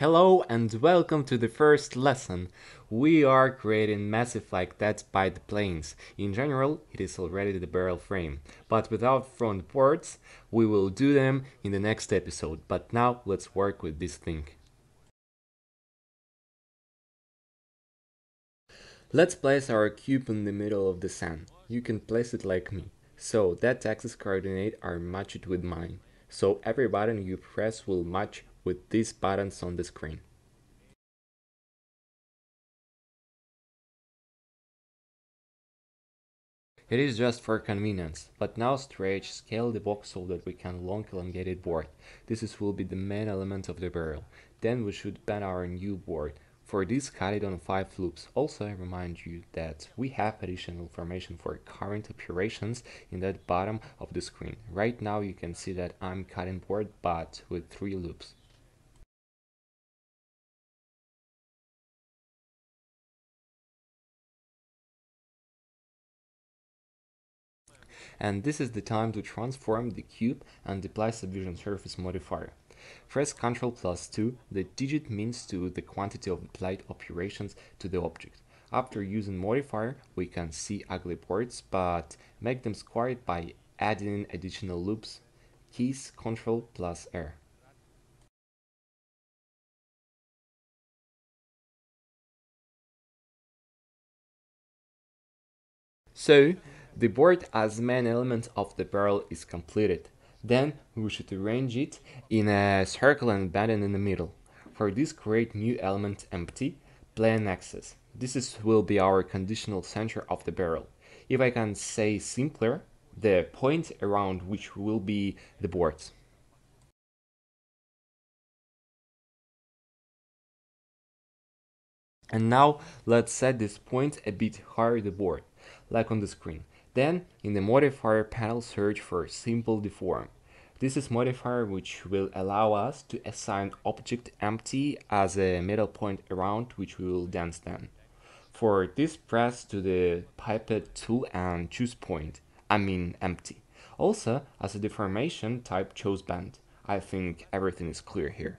Hello and welcome to the first lesson. We are creating massive like that by the planes. In general, it is already the barrel frame, but without front boards, we will do them in the next episode. But now let's work with this thing. Let's place our cube in the middle of the sun. You can place it like me. So that axis coordinate are matched with mine. So every button you press will match with these buttons on the screen. It is just for convenience, but now stretch scale the box so that we can long elongated board. This is, will be the main element of the barrel. Then we should bend our new board. For this cut it on 5 loops. Also I remind you that we have additional information for current operations in that bottom of the screen. Right now you can see that I'm cutting board but with 3 loops. And this is the time to transform the cube and apply subdivision surface modifier. Press Ctrl plus 2, the digit means to the quantity of applied operations to the object. After using modifier, we can see ugly ports, but make them squared by adding additional loops. Keys Ctrl plus R. So, the board as main element of the barrel is completed. Then we should arrange it in a circle and it in the middle. For this create new element empty, plane axis. This is, will be our conditional center of the barrel. If I can say simpler, the point around which will be the boards. And now let's set this point a bit higher the board, like on the screen. Then, in the modifier panel search for simple deform. This is modifier which will allow us to assign object empty as a middle point around which we will then stand. For this press to the pipette tool and choose point, I mean empty. Also, as a deformation, type choose bend. I think everything is clear here.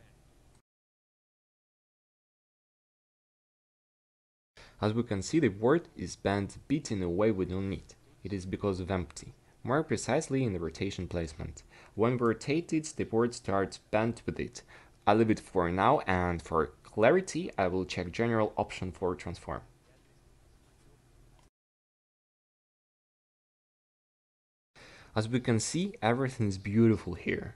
As we can see, the board is bent a bit in a way we don't need it is because of empty. More precisely in the rotation placement. When we rotate it, the board starts bent with it. I leave it for now and for clarity I will check general option for transform. As we can see, everything is beautiful here,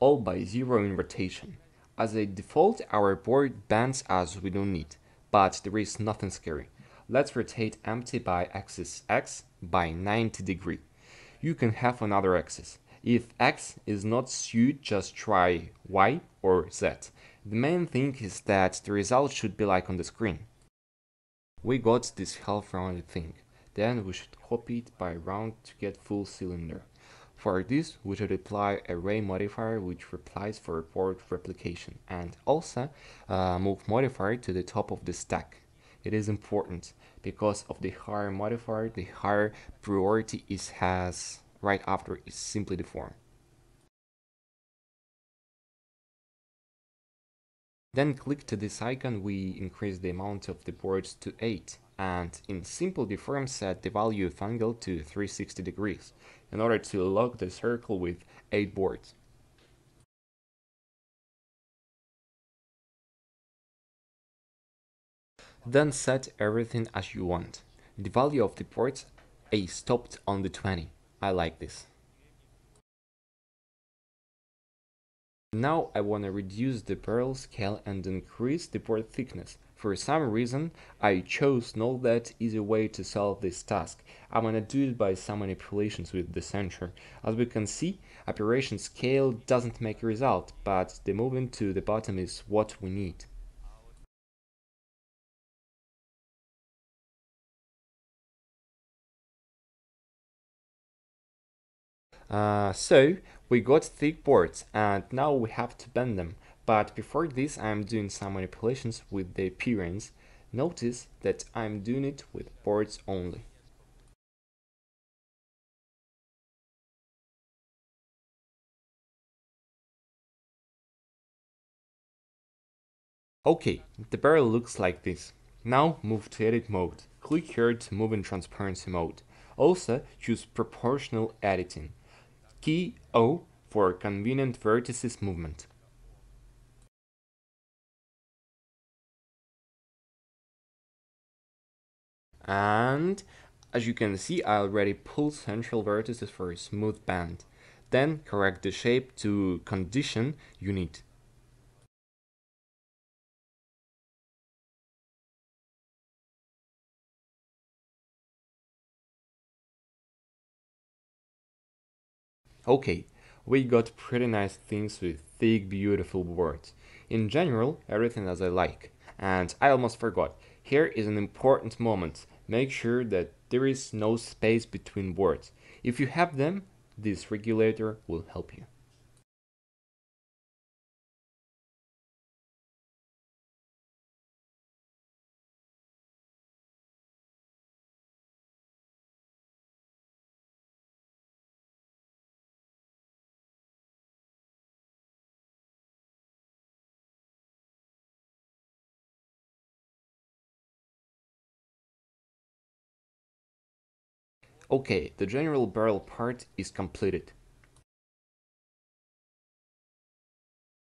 all by zero in rotation. As a default, our board bends as we don't need, but there is nothing scary. Let's rotate empty by axis x by 90 degree. You can have another axis. If x is not suited, just try y or z. The main thing is that the result should be like on the screen. We got this half rounded thing. Then we should copy it by round to get full cylinder. For this, we should apply array modifier which applies for board replication and also uh, move modifier to the top of the stack it is important because of the higher modifier, the higher priority it has right after is simple deform. Then click to this icon, we increase the amount of the boards to 8 and in simple deform set the value of angle to 360 degrees in order to lock the circle with 8 boards. Then set everything as you want. The value of the ports A stopped on the 20. I like this. Now I want to reduce the barrel scale and increase the port thickness. For some reason, I chose not that easy way to solve this task. I'm gonna do it by some manipulations with the center. As we can see, operation scale doesn't make a result, but the movement to the bottom is what we need. Uh, so we got thick boards and now we have to bend them. But before this I'm doing some manipulations with the appearance. Notice that I'm doing it with boards only. Okay, the barrel looks like this. Now move to edit mode. Click here to move in transparency mode. Also choose proportional editing. Key O for convenient vertices movement. And as you can see, I already pulled central vertices for a smooth band. Then correct the shape to condition you need. Okay, we got pretty nice things with thick, beautiful words. In general, everything as I like. And I almost forgot, here is an important moment. Make sure that there is no space between words. If you have them, this regulator will help you. Okay, the general barrel part is completed.